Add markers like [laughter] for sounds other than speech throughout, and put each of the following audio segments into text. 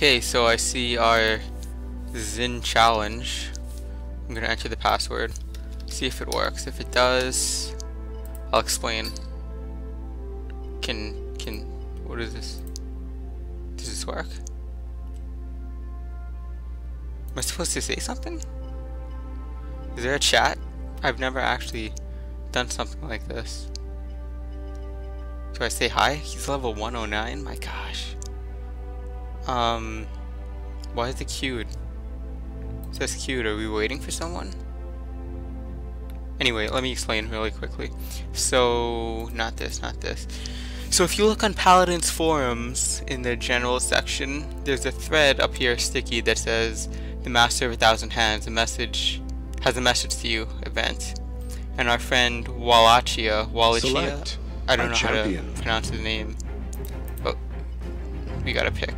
Okay, so I see our Zhin challenge. I'm gonna enter the password, see if it works. If it does, I'll explain. Can, can, what is this? Does this work? Am I supposed to say something? Is there a chat? I've never actually done something like this. Do I say hi? He's level 109? My gosh. Um, why is it queued? It says queued. Are we waiting for someone? Anyway, let me explain really quickly. So, not this, not this. So if you look on Paladin's forums in the general section, there's a thread up here sticky that says the Master of a Thousand Hands, a message has a message to you event. And our friend Wallachia, Wallachia, I don't know champion. how to pronounce his name. But we gotta pick.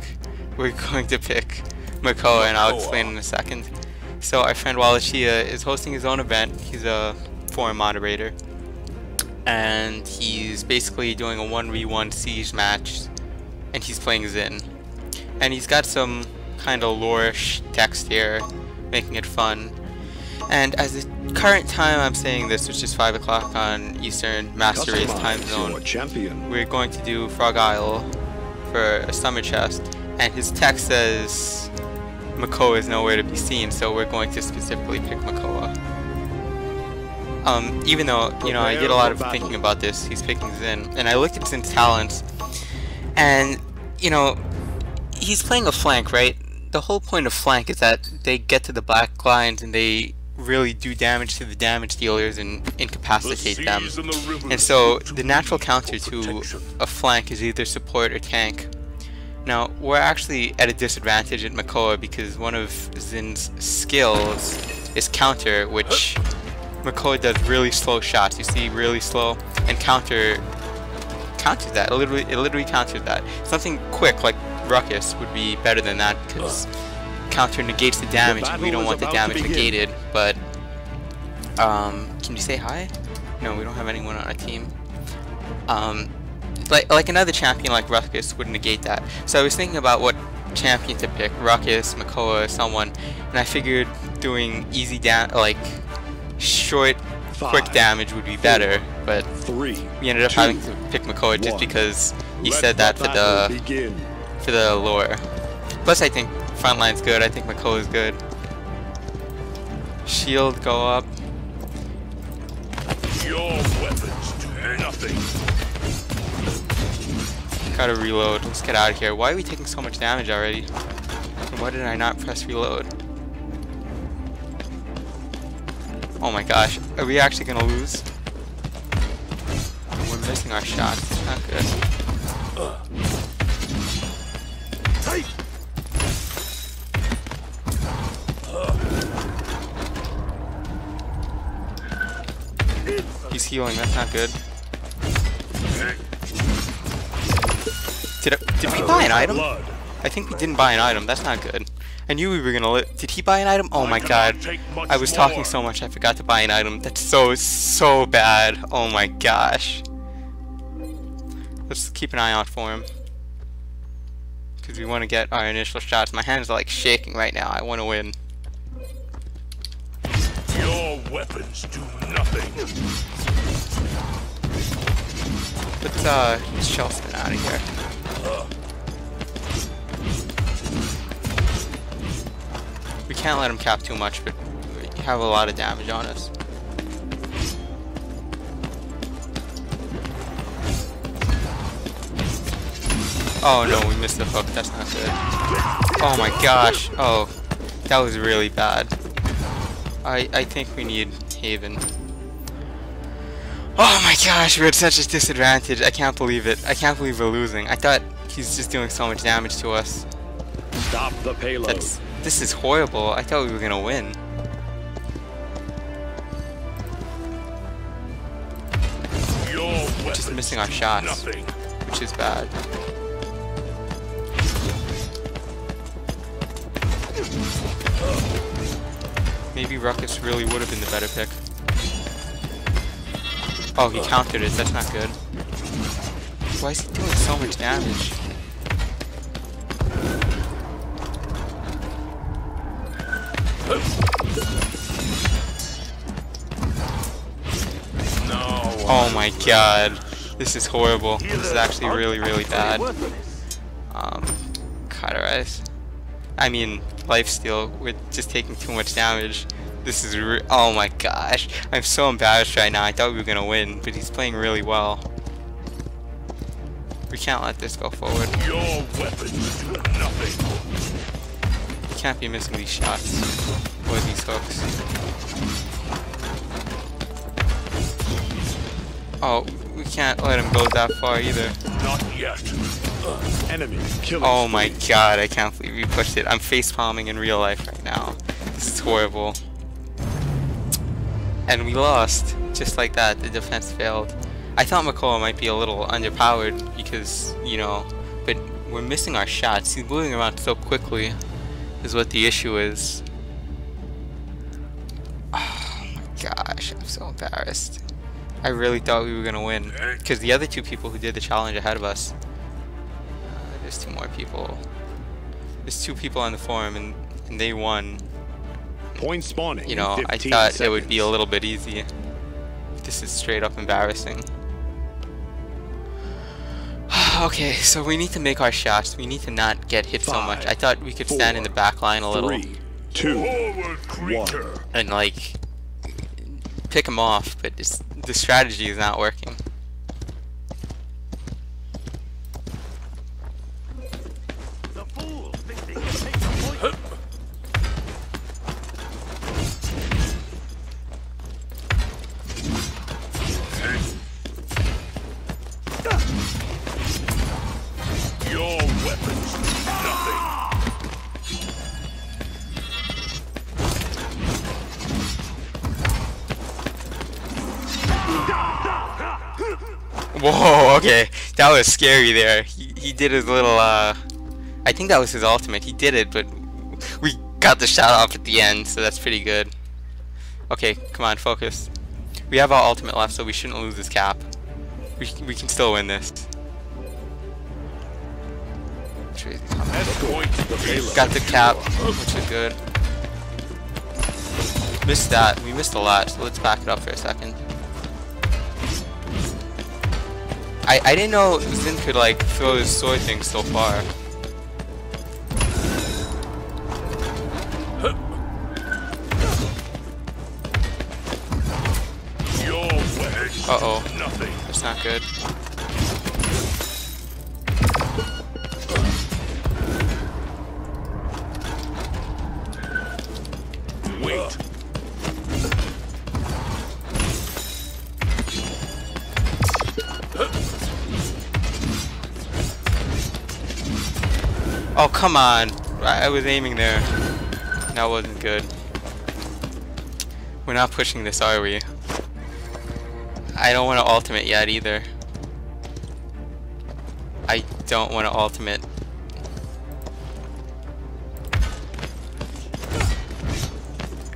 We're going to pick Makoa and I'll explain in a second. So our friend Wallachia is hosting his own event. He's a forum moderator. And he's basically doing a 1v1 siege match and he's playing Zhin. And he's got some kind of lore-ish text here making it fun. And as the current time I'm saying this which is 5 o'clock on Eastern Master Race time zone we're going to do Frog Isle for a summer chest and his text says Makoa is nowhere to be seen so we're going to specifically pick Makoa um, even though, you know, I did a lot of thinking about this, he's picking Zhin, and I looked at Zhin's talents, and, you know, he's playing a flank, right? The whole point of flank is that they get to the black lines and they really do damage to the damage dealers and incapacitate them. And so the natural counter to a flank is either support or tank. Now, we're actually at a disadvantage at Makoa because one of Zhin's skills is counter, which Makoa does really slow shots. You see, really slow, and counter counters that. It literally, it literally counters that. Something quick like Ruckus would be better than that because counter negates the damage. The we don't want the damage negated. But um, can you say hi? No, we don't have anyone on our team. Um, like like another champion like Ruckus would negate that. So I was thinking about what champion to pick, Ruckus, Makoa, someone, and I figured doing easy down like short, Five, quick damage would be better, but three, we ended up two, having to pick Makoa just because he said that for the begin. for the lore. Plus, I think frontline's good. I think Makoa is good. Shield go up. Your weapons do nothing. Gotta reload. Let's get out of here. Why are we taking so much damage already? why did I not press reload? Oh my gosh, are we actually gonna lose? We're missing our shots. It's not good. He's healing, that's not good. Did, I, did we buy an item? I think we didn't buy an item, that's not good. I knew we were gonna live. Did he buy an item? Oh my god. I was talking so much I forgot to buy an item. That's so, so bad. Oh my gosh. Let's keep an eye out for him. Because we want to get our initial shots. My hands are like shaking right now. I want to win. Your weapons do nothing. Let's uh, Chelsea out of here. We can't let him cap too much, but we have a lot of damage on us. Oh no, we missed the hook. That's not good. Oh my gosh. Oh, that was really bad. I I think we need Haven. Gosh, we're at such a disadvantage. I can't believe it. I can't believe we're losing. I thought he's just doing so much damage to us. Stop the payload. That's, this is horrible. I thought we were gonna win. We're Just missing our shots, nothing. which is bad. Maybe Ruckus really would have been the better pick. Oh, he countered it. That's not good. Why is he doing so much damage? No. Oh my god. This is horrible. This is actually really, really bad. Um, cauterize. I mean, life steal. We're just taking too much damage. This is re oh my gosh. I'm so embarrassed right now. I thought we were gonna win, but he's playing really well. We can't let this go forward. Your weapons do nothing. We can't be missing these shots or these hooks. Oh, we can't let him go that far either. Not yet. Uh, enemy killing Oh my god, I can't believe we pushed it. I'm face palming in real life right now. This is horrible. And we lost. Just like that, the defense failed. I thought Makoa might be a little underpowered because, you know, but we're missing our shots. He's moving around so quickly, is what the issue is. [sighs] Oh my gosh, I'm so embarrassed. I really thought we were gonna win. Because the other two people who did the challenge ahead of us uh, there's two more people. There's two people on the forum and, and they won. Point spawning. You know, I 15 thought it would be a little bit easy. This is straight up embarrassing. [sighs] okay, so we need to make our shots. We need to not get hit so much. I thought we could stand in the back line a little Three, two, Forward, creature. and like pick them off, but it's, the strategy is not working. Okay. That was scary there. He, he did his little, uh... I think that was his ultimate. He did it, but we got the shot off at the end, so that's pretty good. Okay, come on, focus. We have our ultimate left, so we shouldn't lose this cap. We, we can still win this. Got the cap, which is good. Missed that. We missed a lot, so let's back it up for a second. I, I didn't know Zhin could like throw his sword thing so far. Uh-oh. nothing. That's not good. Come on. I, was aiming there. That wasn't good. We're not pushing this, are we? I don't want to ultimate yet either. I don't want to ultimate.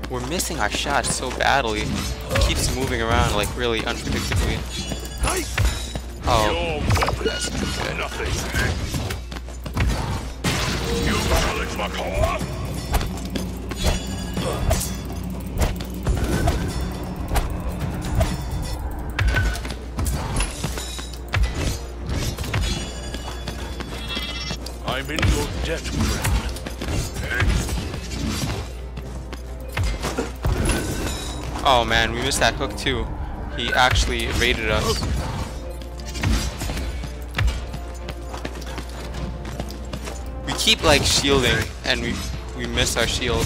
We're missing our shots so badly. It keeps moving around like really unpredictably. Oh, that's not good. I'm in your debt, friend. Oh man, we missed that hook too. He actually evaded us. Keep like shielding and we we miss our shield.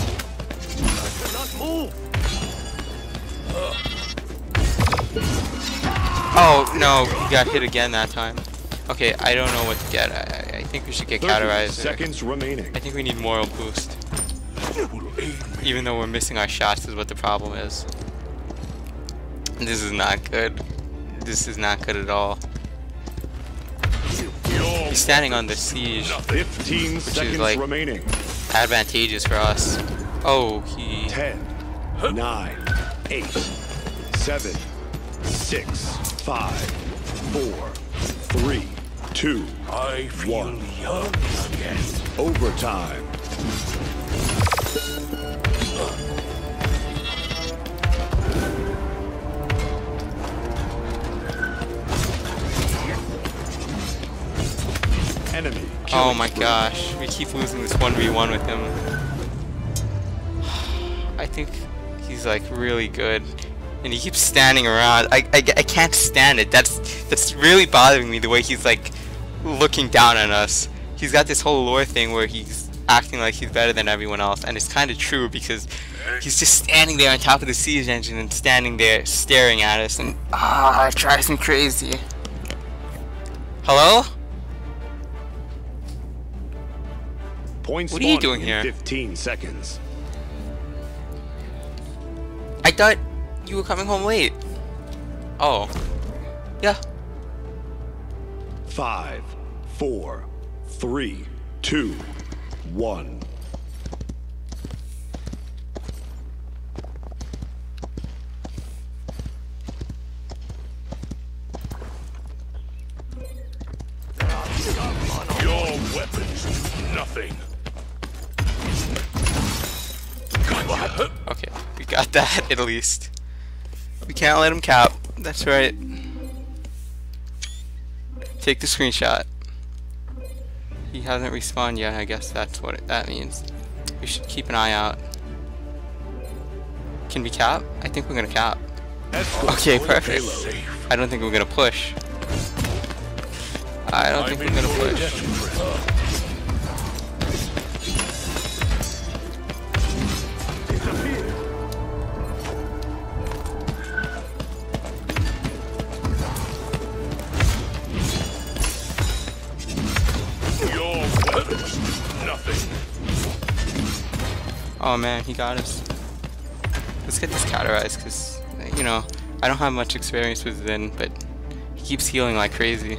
Oh no, we got hit again that time. Okay, I don't know what to get. I, I think we should get 30 cauterized. seconds remaining. I think we need morale boost. Even though we're missing our shots is what the problem is. This is not good. This is not good at all. Your He's standing on the siege. 15 seconds like- remaining. Advantageous for us. Oh, he... 10, 9, 8, 7, 6, 5, 4, 3, 2, I feel One. young again. overtime. Enemy. Oh my gosh, we keep losing this 1v1 with him. [sighs] I think he's like really good. And he keeps standing around. I, I, I can't stand it. That's that's really bothering me the way he's like looking down on us. He's got this whole lore thing where he's acting like he's better than everyone else and it's kind of true because he's just standing there on top of the siege engine and standing there staring at us and ah, it drives me crazy. Hello? What are you doing here? 15 seconds. I thought you were coming home late. Oh. Yeah. Five, four, three, two, one. That at least. We can't let him cap. That's right. Take the screenshot. He hasn't respawned yet. I guess that's what it, that means. We should keep an eye out. Can we cap? I think we're gonna cap. Okay, perfect. I don't think we're gonna push. I don't think we're gonna push. Oh man, he got us. Let's get this cauterized, because, you know, I don't have much experience with Zhin, but he keeps healing like crazy.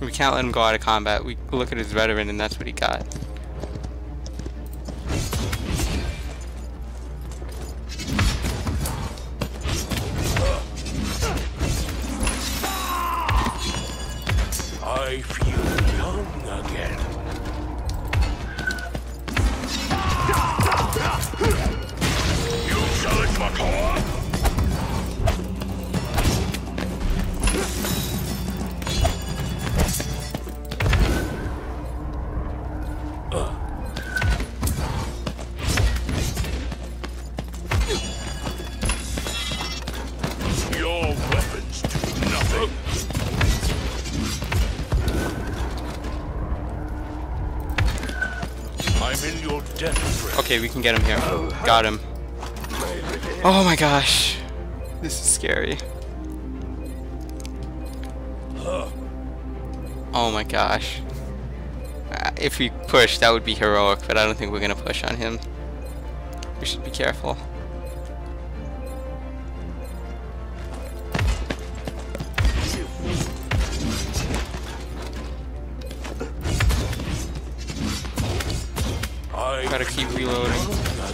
We can't let him go out of combat. We look at his veteran, and that's what he got. I feel young again. Okay, we can get him here. Got him. Oh my gosh. This is scary. Oh my gosh. Uh, If we push, that would be heroic, but I don't think we're gonna push on him. We should be careful.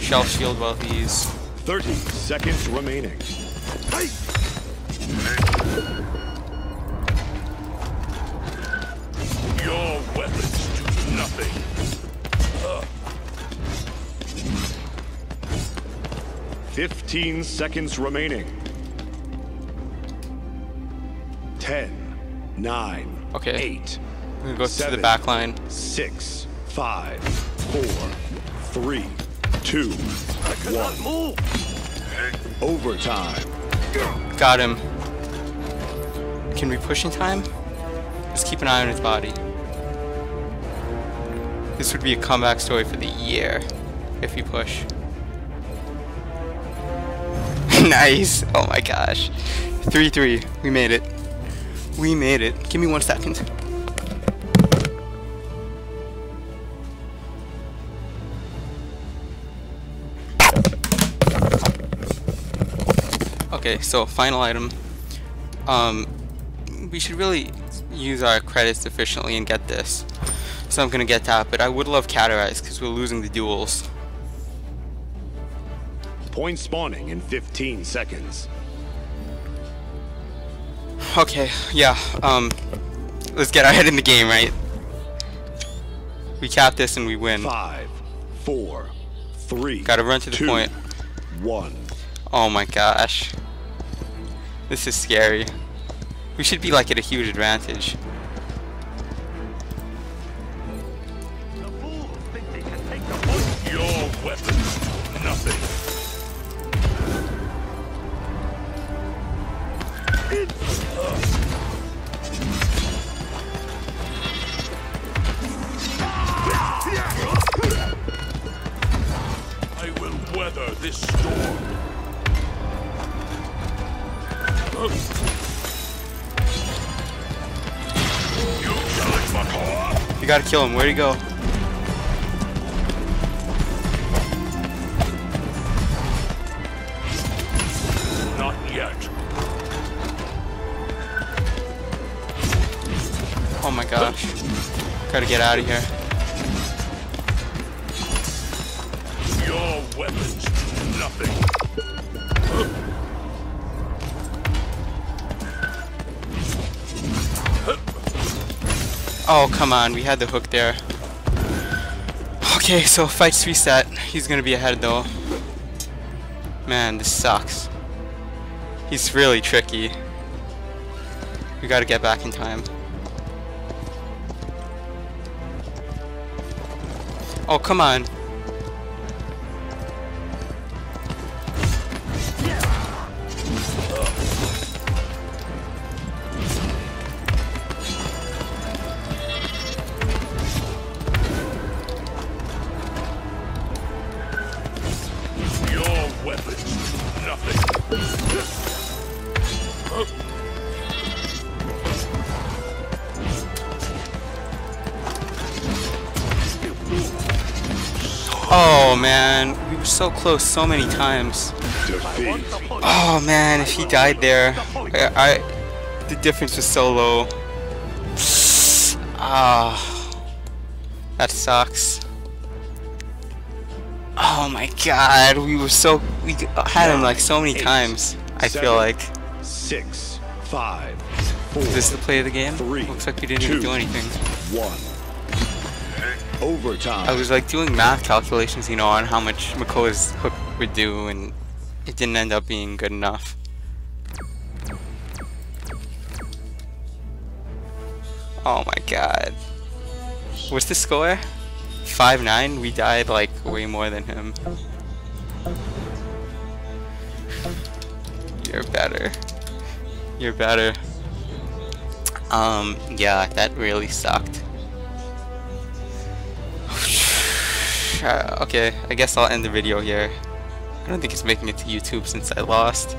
Shell shield while he's 30 seconds remaining. Your weapons do nothing. 15 seconds remaining. 10, 9, Okay. 8, I'm gonna go to the back line. 6, 5, 4, 3, 2, 1. Move. Overtime. Got him. Can we push in time? Just keep an eye on his body. This would be a comeback story for the year if we push. [laughs] nice. Oh my gosh. 3-3. We made it. We made it. Give me one second. Okay, so final item. Um, we should really use our credits efficiently and get this. So I'm gonna get that, but I would love Cauterize because we're losing the duels. Point spawning in 15 seconds. Okay, yeah, um, let's get our head in the game, right? We cap this and we win. Five, four, three. Gotta run to the two, point. 1. Oh my gosh. This is scary. We should be like at a huge advantage. Gotta kill him. Where'd he go? Not yet. Oh my gosh. Gotta get out of here. Oh, come on. We had the hook there. Okay, so fight's reset. He's gonna be ahead though. Man, this sucks. He's really tricky. We gotta get back in time. Oh, come on. Oh man, we were so close so many times. Defeat. Oh man, if he died there, I, I the difference was so low. Ah, that sucks. Oh my god, we were so we had him like so many Eight, times. I seven, feel like Six, five, four, is this the play of the game? three, Looks like we didn't even do anything. one. Overtime. I was like doing math calculations, you know, on how much Makoa's hook would do, and it didn't end up being good enough. Oh my god. What's the score? 5-9? We died like way more than him. You're better. You're better. Um, yeah, that really sucked. Okay, I guess I'll end the video here. I don't think it's making it to YouTube since I lost.